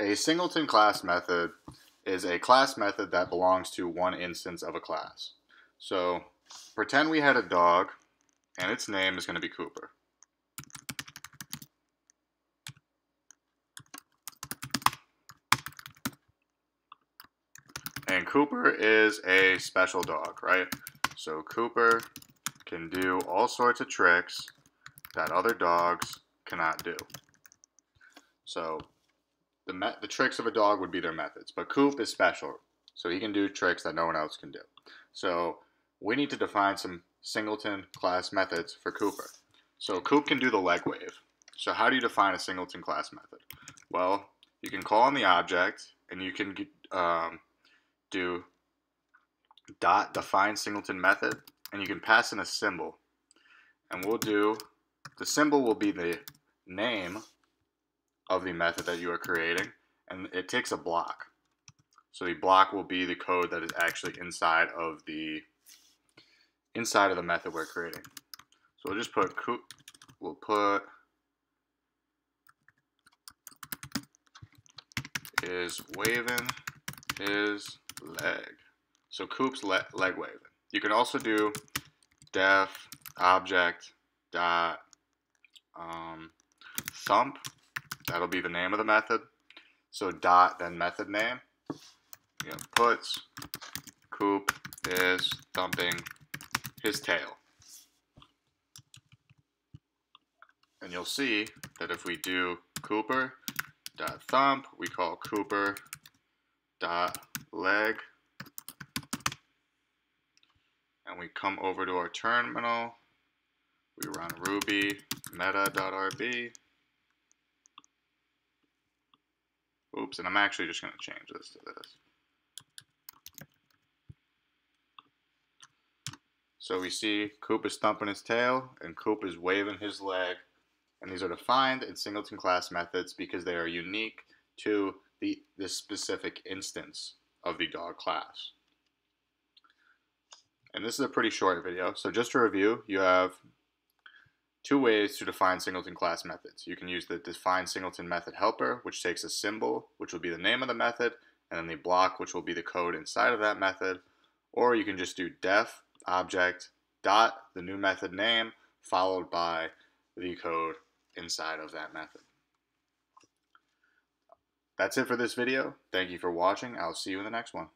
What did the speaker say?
A singleton class method is a class method that belongs to one instance of a class. So pretend we had a dog and its name is going to be Cooper. And Cooper is a special dog, right? So Cooper can do all sorts of tricks that other dogs cannot do. So the, the tricks of a dog would be their methods, but Coop is special, so he can do tricks that no one else can do. So we need to define some singleton class methods for Cooper. So Coop can do the leg wave. So how do you define a singleton class method? Well, you can call on the object, and you can um, do dot define singleton method, and you can pass in a symbol. And we'll do, the symbol will be the name of the method that you are creating, and it takes a block. So the block will be the code that is actually inside of the inside of the method we're creating. So we'll just put we'll put is waving his leg. So Coop's le leg waving. You can also do def object dot um, thump That'll be the name of the method. So dot, then method name. You know, puts Coop is thumping his tail. And you'll see that if we do Cooper dot thump, we call Cooper dot leg. And we come over to our terminal. We run ruby meta.rb. Oops, and I'm actually just going to change this to this. So we see Coop is thumping his tail and Coop is waving his leg. And these are defined in singleton class methods because they are unique to the this specific instance of the dog class. And this is a pretty short video. So just to review, you have two ways to define singleton class methods. You can use the define singleton method helper, which takes a symbol, which will be the name of the method, and then the block, which will be the code inside of that method. Or you can just do def object dot the new method name followed by the code inside of that method. That's it for this video. Thank you for watching. I'll see you in the next one.